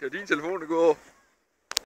Kan din telefon der går.